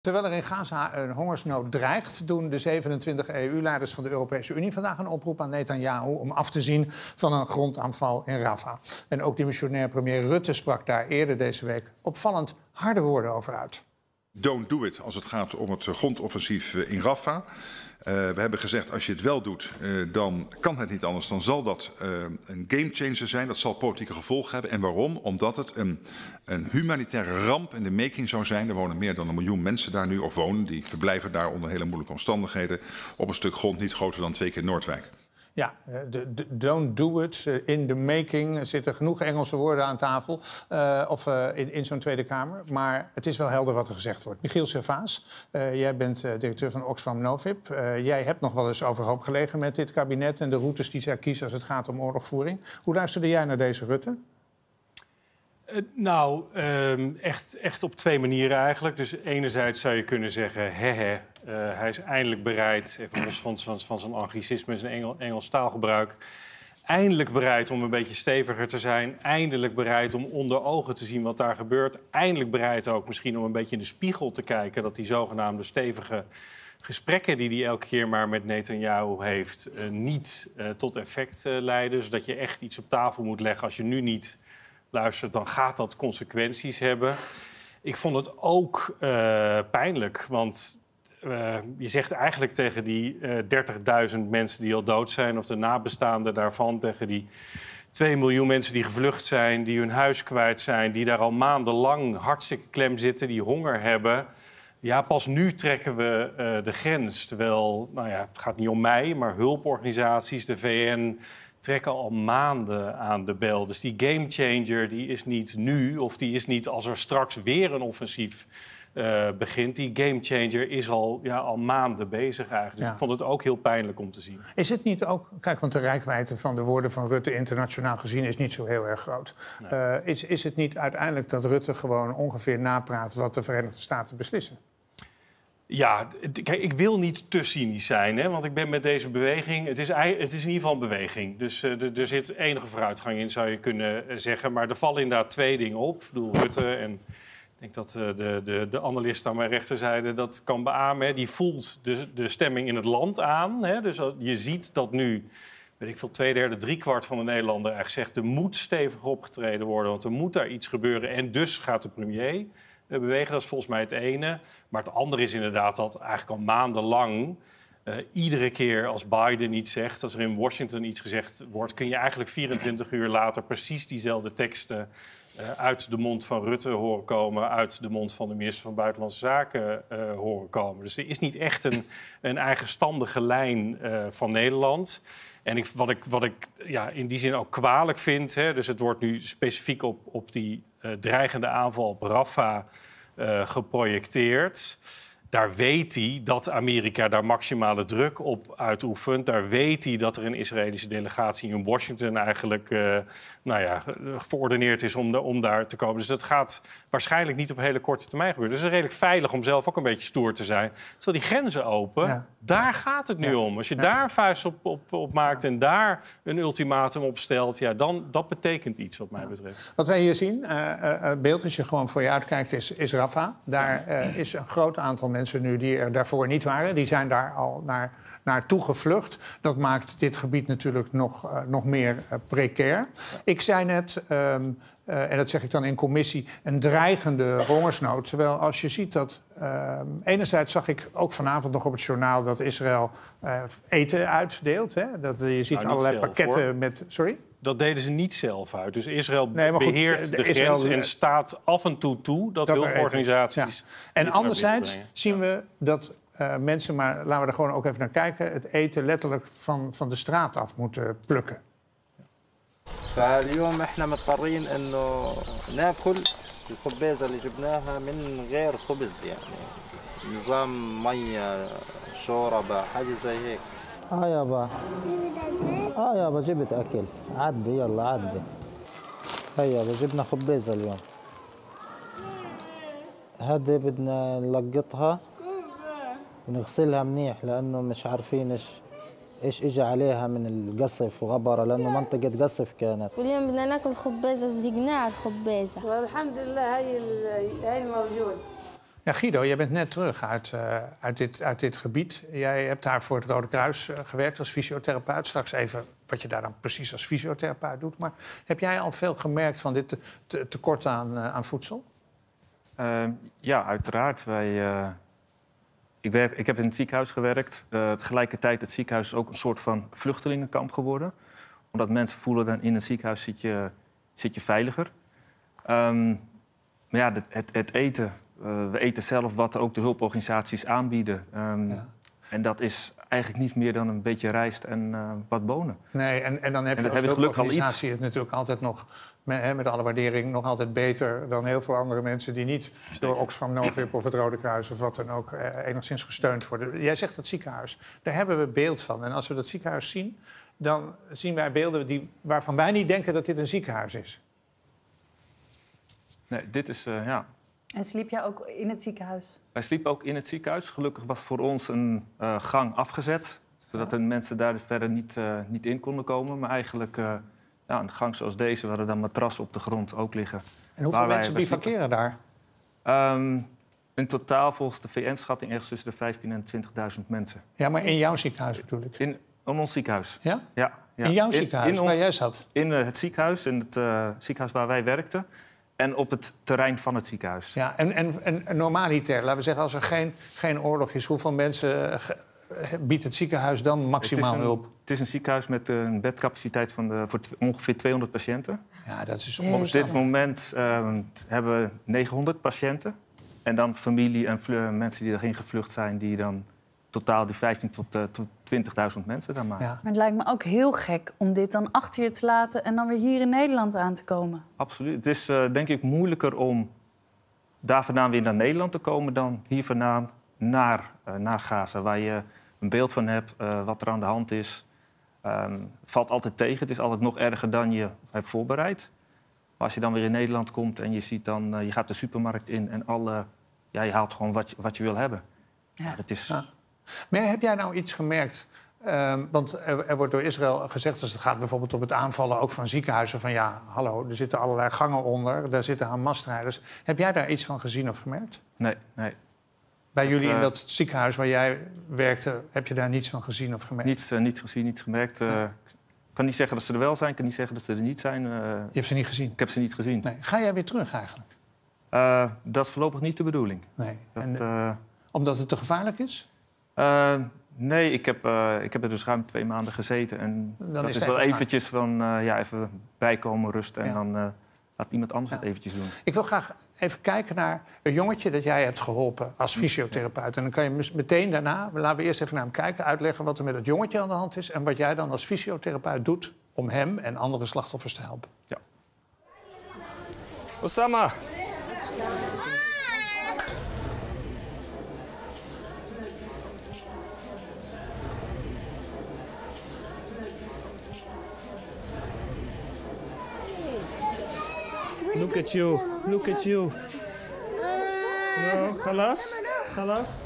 Terwijl er in Gaza een hongersnood dreigt, doen de 27 EU-leiders van de Europese Unie vandaag een oproep aan Netanyahu om af te zien van een grondaanval in Rafah. En ook dimissionair premier Rutte sprak daar eerder deze week opvallend harde woorden over uit. Don't do it als het gaat om het grondoffensief in Rafah. Uh, we hebben gezegd, als je het wel doet, uh, dan kan het niet anders. Dan zal dat uh, een gamechanger zijn. Dat zal politieke gevolgen hebben. En waarom? Omdat het een, een humanitaire ramp in de making zou zijn. Er wonen meer dan een miljoen mensen daar nu, of wonen. Die verblijven daar onder hele moeilijke omstandigheden. Op een stuk grond niet groter dan twee keer Noordwijk. Ja, de, de, don't do it. In the making er zitten genoeg Engelse woorden aan tafel. Uh, of in, in zo'n Tweede Kamer. Maar het is wel helder wat er gezegd wordt. Michiel Servaas, jij bent directeur van Oxfam Novib. jij hebt nog wel eens overhoop gelegen met dit kabinet... en de routes die zij kiezen als het gaat om oorlogvoering. Hoe luisterde jij naar deze Rutte? Uh, nou, um, echt, echt op twee manieren eigenlijk. Dus enerzijds zou je kunnen zeggen, hehe, uh, hij is eindelijk bereid, even los van, van, van zijn anglicisme en zijn Engel, Engels taalgebruik, eindelijk bereid om een beetje steviger te zijn, eindelijk bereid om onder ogen te zien wat daar gebeurt, eindelijk bereid ook misschien om een beetje in de spiegel te kijken dat die zogenaamde stevige gesprekken die hij elke keer maar met Netanyahu heeft, uh, niet tot effect leiden. Zodat je echt iets op tafel moet leggen als je nu niet luistert, dan gaat dat consequenties hebben. Ik vond het ook uh, pijnlijk, want uh, je zegt eigenlijk tegen die uh, 30.000 mensen die al dood zijn, of de nabestaanden daarvan, tegen die 2 miljoen mensen die gevlucht zijn, die hun huis kwijt zijn, die daar al maandenlang hartstikke klem zitten, die honger hebben. Ja, pas nu trekken we de grens. Terwijl, nou ja, het gaat niet om mij, maar hulporganisaties, de VN, trekken al maanden aan de bel. Dus die gamechanger die is niet nu, of die is niet als er straks weer een offensief uh, begint. Die gamechanger is al, ja, al maanden bezig eigenlijk. Dus ja. ik vond het ook heel pijnlijk om te zien. Is het niet ook... Kijk, want de rijkwijde van de woorden van Rutte internationaal gezien... is niet zo heel erg groot. Nee. Uh, is, is het niet uiteindelijk dat Rutte gewoon ongeveer napraat... wat de Verenigde Staten beslissen? Ja, kijk, ik wil niet te cynisch zijn, hè, want ik ben met deze beweging... Het is, het is in ieder geval een beweging, dus uh, er zit enige vooruitgang in, zou je kunnen zeggen. Maar er vallen inderdaad twee dingen op. Ik bedoel, Rutte en ik denk dat uh, de, de, de analist aan mijn rechterzijde dat kan beamen. Die voelt de, de stemming in het land aan. Hè. Dus je ziet dat nu, weet ik veel, twee derde, drie kwart van de Nederlander eigenlijk zegt... er moet stevig opgetreden worden, want er moet daar iets gebeuren. En dus gaat de premier bewegen. Dat is volgens mij het ene. Maar het andere is inderdaad dat eigenlijk al maandenlang... Uh, iedere keer als Biden iets zegt, als er in Washington iets gezegd wordt... kun je eigenlijk 24 uur later precies diezelfde teksten... Uh, uit de mond van Rutte horen komen... uit de mond van de minister van Buitenlandse Zaken horen komen. Dus er is niet echt een, een eigenstandige lijn van Nederland... En ik, wat ik, wat ik ja, in die zin ook kwalijk vind, hè, dus het wordt nu specifiek op, op die dreigende aanval op Rafah uh, geprojecteerd. Daar weet hij dat Amerika daar maximale druk op uitoefent. Daar weet hij dat er een Israëlische delegatie in Washington eigenlijk uh, nou ja, verordeneerd is om, de, om daar te komen. Dus dat gaat waarschijnlijk niet op hele korte termijn gebeuren. Dus het is redelijk veilig om zelf ook een beetje stoer te zijn. Terwijl die grenzen open, ja. daar gaat het nu ja. om. Als je daar vuist op, op, op, maakt en daar een ultimatum op stelt... Ja, dan dat betekent iets wat mij betreft. Wat wij hier zien, uh, uh, beeld als je gewoon voor je uitkijkt, is, is Rafah. Daar is een groot aantal mensen mensen nu die er daarvoor niet waren. Die zijn daar al naar, naartoe gevlucht. Dat maakt dit gebied natuurlijk nog, uh, nog meer uh, precair. Ik zei net, um, uh, en dat zeg ik dan in commissie, een dreigende hongersnood. Terwijl als je ziet dat... Um, enerzijds zag ik ook vanavond nog op het journaal dat Israël eten uitdeelt. Hè? Dat, je ziet nou, allerlei zelf, pakketten hoor. met... Sorry? Dat deden ze niet zelf uit. Dus Israël nee, goed, beheert de, de Israël, grens en staat af en toe toe dat, dat hulporganisaties. Ja. En anderzijds zien we dat uh, mensen, maar laten we er gewoon ook even naar kijken, het eten letterlijk van, van de straat af moeten plukken. فاليوم إحنا مضطرين إنه نأكل الخبيزة اللي جبناها من غير خبز يعني نظام مية شوربة حاجة زي هيك. آه يابا آه يابا جبت أكل. عدي يلا عدي. هيا جبنا خبيزة اليوم. هذه بدنا نلقطها. ونغسلها منيح لانه مش عارفين ايش ايش اجى عليها من القصف وغبره لانه منطقه قصف كانت واليوم بدنا ناكل خبازه زهقنا على الخبازه والحمد لله هاي هاي موجود Ja, Guido, jij bent net terug uit, eh, uit, dit, uit dit gebied. Jij hebt daar voor het Rode Kruis eh, gewerkt als fysiotherapeut. Straks even wat je daar dan precies als fysiotherapeut doet. Maar heb jij al veel gemerkt van dit te- te- tekort aan, eh, aan voedsel? Ehm, ja, uiteraard. Wij, eh, ik, werk, ik heb in het ziekenhuis gewerkt. Eh, tegelijkertijd het ziekenhuis is ook een soort van vluchtelingenkamp geworden. Omdat mensen voelen dan in het ziekenhuis zit je, zit je veiliger. Ehm, maar ja, het, het, eten. eh, we eten zelf wat ook de hulporganisaties aanbieden. Ehm, Ja. En dat is eigenlijk niet meer dan een beetje rijst en eh, wat bonen. Nee, en, en dan heb En je dat als heb al het natuurlijk altijd nog... Met, met alle waardering nog altijd beter dan heel veel andere mensen... die niet door Oxfam Novib of het Rode Kruis of wat dan ook... Eh, enigszins gesteund worden. Jij zegt het ziekenhuis. Daar hebben we beeld van. En als we dat ziekenhuis zien... dan zien wij beelden die, waarvan wij niet denken dat dit een ziekenhuis is. Nee, dit is, eh, ja, En sliep jij ook in het ziekenhuis? Wij sliepen ook in het ziekenhuis. Gelukkig was voor ons een eh, gang afgezet. Zodat de mensen daar verder niet, eh, niet in konden komen. Maar eigenlijk eh, ja, een gang zoals deze, waar er dan matrassen op de grond ook liggen. En hoeveel mensen bivakeren daar? Ehm, in totaal volgens de VN-schatting ergens tussen de 15.000 en 20.000 mensen. Ja, maar in jouw ziekenhuis bedoel ik. In, in ons ziekenhuis. Ja? Ja, ja. In jouw ziekenhuis, in, waar ons- jij zat? in eh, het ziekenhuis, in het eh, ziekenhuis waar wij werkten. En op het terrein van het ziekenhuis. Ja, en, en, en normaliter, laten we zeggen, als er geen, geen oorlog is... hoeveel mensen eh, biedt het ziekenhuis dan maximaal het is een, hulp? Het is een ziekenhuis met een bedcapaciteit van de, voor ongeveer 200 patiënten. Ja, dat is. Op dit moment ehm, hebben we 900 patiënten. En dan familie en mensen die erin gevlucht zijn... die dan totaal die 15 tot, eh, tot 20.000 mensen dan maken. Ja. Maar het lijkt me ook heel gek om dit dan achter je te laten en dan weer hier in Nederland aan te komen. Absoluut. Het is eh, denk ik moeilijker om daar vandaan weer naar Nederland te komen... dan hier vandaan naar, eh, naar Gaza, waar je een beeld van hebt eh, wat er aan de hand is. Ehm, het valt altijd tegen. Het is altijd nog erger dan je hebt voorbereid. Maar als je dan weer in Nederland komt en je ziet dan... eh, je gaat de supermarkt in en alle, ja, je haalt gewoon wat je, wat je wil hebben. Ja. Ja, dat is, Ja. Maar heb jij nou iets gemerkt? Ehm, want er, er wordt door Israël gezegd, als het gaat bijvoorbeeld om het aanvallen ook van ziekenhuizen, van ja, hallo, er zitten allerlei gangen onder, daar zitten Hamas-strijders. Heb jij daar iets van gezien of gemerkt? Nee, nee. Bij jullie in eh, dat ziekenhuis waar jij werkte, heb je daar niets van gezien of gemerkt? Niets, eh, niets gezien, niets gemerkt. Eh, Ik kan niet zeggen dat ze er wel zijn, ik kan niet zeggen dat ze er niet zijn. Je hebt ze niet gezien? ik heb ze niet gezien. Nee. Ga jij weer terug eigenlijk? Dat is voorlopig niet de bedoeling. Nee. Dat, En, omdat het te gevaarlijk is? nee, ik heb, ik heb er dus ruim twee maanden gezeten. En Dan dat is is, het wel even eventjes van, ja, even bijkomen, rusten. En Ja. dan laat iemand anders Ja. het eventjes doen. Ik wil graag even kijken naar een jongetje dat jij hebt geholpen als fysiotherapeut. En dan kan je meteen daarna, laten we eerst even naar hem kijken, uitleggen wat er met het jongetje aan de hand is. En wat jij dan als fysiotherapeut doet om hem en andere slachtoffers te helpen. Osama. Look at you. Look at you. No, galas? Galas?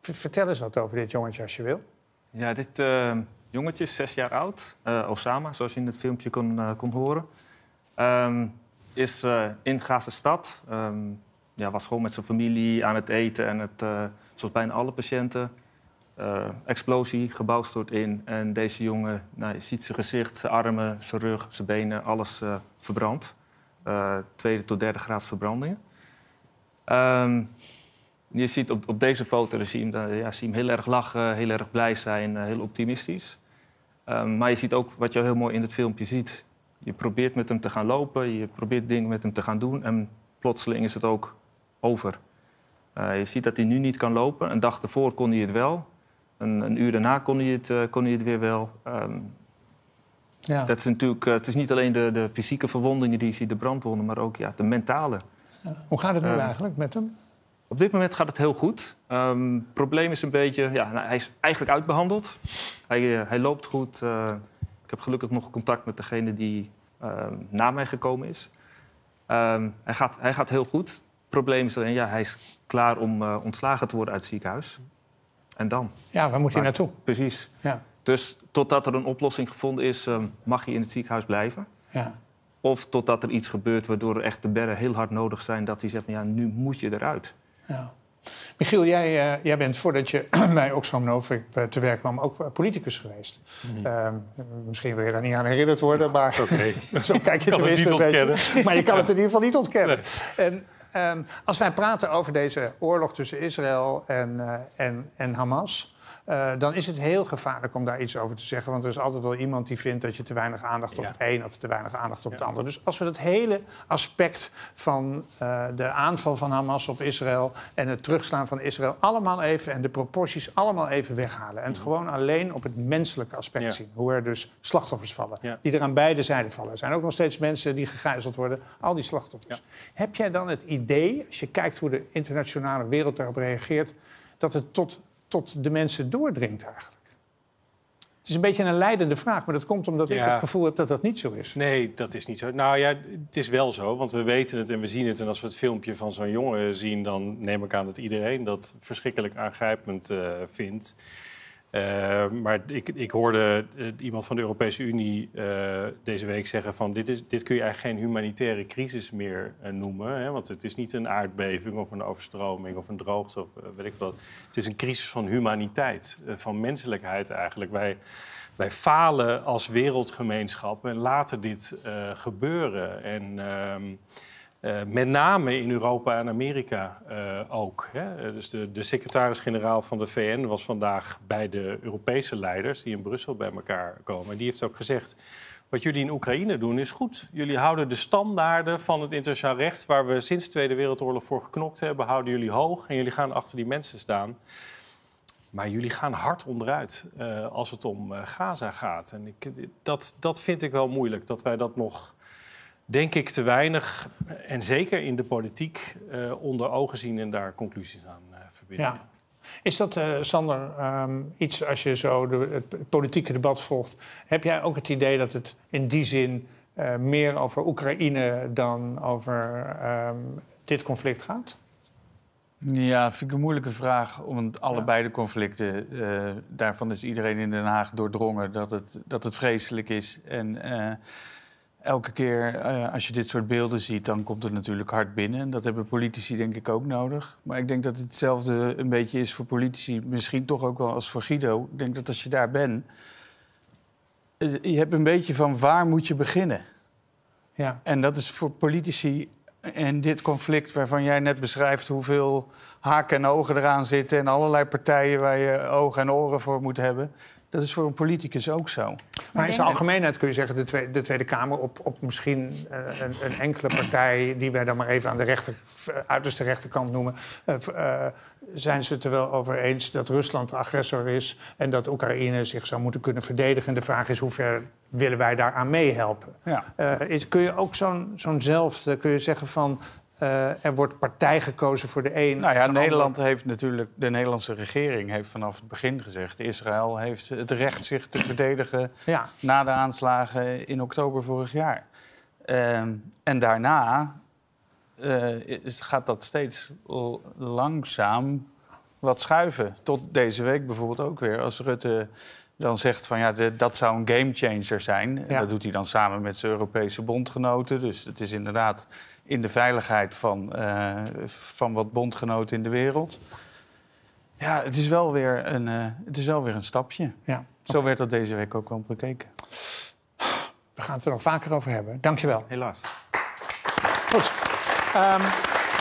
Vertel eens wat over dit jongetje als je wil. Ja, dit eh, jongetje is zes jaar oud. eh, Osama, zoals je in het filmpje kon, eh, kon horen. Ehm, is eh, in Gaza-stad. Ehm, ja, was gewoon met zijn familie aan het eten. En het, eh, zoals bijna alle patiënten, eh, explosie, gebouw stort in. En deze jongen, nou, je ziet zijn gezicht, zijn armen, zijn rug, zijn benen, alles eh verbrand. Eh, tweede tot derde graads verbrandingen. Ehm, je ziet op, op deze foto zie je, hem, ja, hem heel erg lachen, heel erg blij zijn, eh, heel optimistisch. Ehm, maar je ziet ook wat je heel mooi in het filmpje ziet. Je probeert met hem te gaan lopen, je probeert dingen met hem te gaan doen en plotseling is het ook over. Eh, je ziet dat hij nu niet kan lopen. Een dag ervoor kon hij het wel. Een, een uur daarna kon hij het, kon hij het weer wel. Ehm, Ja. dat is natuurlijk, eh, het is niet alleen de, de fysieke verwondingen die je ziet, de brandwonden, maar ook ja, de mentale. Hoe gaat het nu Ehm, eigenlijk met hem? Op dit moment gaat het heel goed. Ehm, Het probleem is een beetje, ja, nou, hij is eigenlijk uitbehandeld. Hij, eh, hij loopt goed. Eh, ik heb gelukkig nog contact met degene die ehm, na mij gekomen is. Hij, gaat, hij gaat heel goed. Het probleem is alleen, ja, hij is klaar om ontslagen te worden uit het ziekenhuis. En dan? Ja, waar moet hij naartoe? Precies. Ja. Dus totdat er een oplossing gevonden is, ehm, mag hij in het ziekenhuis blijven. Ja. Of totdat er iets gebeurt waardoor er echt de bergen heel hard nodig zijn... dat hij zegt van ja, nu moet je eruit. Ja. Michiel, jij, eh, jij bent voordat je bij Oxfam Novik eh, te werk kwam ook eh, politicus geweest. Ehm, misschien wil je daar niet aan herinnerd worden, maar Oké. zo kijk je tenminste niet een beetje. Maar je kan het in ieder geval niet ontkennen. En, ehm, als wij praten over deze oorlog tussen Israël en, eh, en, en Hamas... eh, dan is het heel gevaarlijk om daar iets over te zeggen. Want er is altijd wel iemand die vindt dat je te weinig aandacht op het een of te weinig aandacht op het ander. Dus als we dat hele aspect van eh, de aanval van Hamas op Israël en het terugslaan van Israël allemaal even en de proporties allemaal even weghalen. En het gewoon alleen op het menselijke aspect Ja. zien. Hoe er dus slachtoffers vallen. Die er aan beide zijden vallen. Er zijn ook nog steeds mensen die gegijzeld worden. Al die slachtoffers. Heb jij dan het idee, als je kijkt hoe de internationale wereld daarop reageert, dat het tot, tot de mensen doordringt eigenlijk? Het is een beetje een leidende vraag, maar dat komt omdat ik het gevoel heb dat dat niet zo is. Nee, dat is niet zo. Nou ja, het is wel zo, want we weten het en we zien het. En als we het filmpje van zo'n jongen zien, dan neem ik aan dat iedereen dat verschrikkelijk aangrijpend eh, vindt. Eh, maar ik, ik hoorde eh, iemand van de Europese Unie eh, deze week zeggen van dit, is, dit kun je eigenlijk geen humanitaire crisis meer noemen. Hè? Want het is niet een aardbeving of een overstroming of een droogte of weet ik wat. Het is een crisis van humaniteit, van menselijkheid eigenlijk. Wij, wij falen als wereldgemeenschap en laten dit gebeuren. En eh, met name in Europa en Amerika eh, ook. Hè? Eh, Dus de, de secretaris-generaal van de VN was vandaag bij de Europese leiders die in Brussel bij elkaar komen. En die heeft ook gezegd. Wat jullie in Oekraïne doen is goed. Jullie houden de standaarden van het internationaal recht, waar we sinds de Tweede Wereldoorlog voor geknokt hebben, houden jullie hoog en jullie gaan achter die mensen staan. Maar jullie gaan hard onderuit als het om Gaza gaat. En ik, dat, dat vind ik wel moeilijk, dat wij dat nog, denk ik, te weinig... en zeker in de politiek eh, onder ogen zien en daar conclusies aan eh, verbinden. Ja. Is dat, eh, Sander, ehm, iets als je zo de, het politieke debat volgt? Heb jij ook het idee dat het in die zin eh, meer over Oekraïne dan over ehm, dit conflict gaat? Ja, vind ik een moeilijke vraag. Want allebei de conflicten, eh, daarvan is iedereen in Den Haag doordrongen dat het, dat het vreselijk is. En eh, elke keer eh, als je dit soort beelden ziet, dan komt het natuurlijk hard binnen. En dat hebben politici denk ik ook nodig. Maar ik denk dat het hetzelfde een beetje is voor politici, misschien toch ook wel als voor Guido. Ik denk dat als je daar bent, eh, je hebt een beetje van waar moet je beginnen? Ja. En dat is voor politici in dit conflict waarvan jij net beschrijft hoeveel haken en ogen eraan zitten en allerlei partijen waar je ogen en oren voor moet hebben. Dat is voor een politicus ook zo. Maar in zijn algemeenheid kun je zeggen, de Tweede, de Tweede Kamer op, op misschien eh, een, een enkele partij, die wij dan maar even aan de rechter, eh, uiterste rechterkant noemen, eh, eh, zijn ze het er wel over eens dat Rusland de agressor is en dat Oekraïne zich zou moeten kunnen verdedigen. En de vraag is hoe ver willen wij daaraan meehelpen? Ja. Eh, is, kun je ook zo'n zo'nzelfde, kun je zeggen van eh, er wordt partij gekozen voor de een. Nou ja, Nederland heeft natuurlijk, de Nederlandse regering heeft vanaf het begin gezegd: Israël heeft het recht zich te verdedigen. Ja, na de aanslagen in oktober vorig jaar. Ehm, en daarna eh, is- gaat dat steeds langzaam wat schuiven. Tot deze week bijvoorbeeld ook weer. Als Rutte dan zegt van ja, de- dat zou een gamechanger zijn. En Ja. dat doet hij dan samen met zijn Europese bondgenoten. Dus het is inderdaad in de veiligheid van, eh, van wat bondgenoten in de wereld. Ja, het is wel weer een, eh, het is wel weer een stapje. ja. Zo werd dat deze week ook wel bekeken. We gaan het er nog vaker over hebben. Dankjewel. Helaas. Goed. Ehm,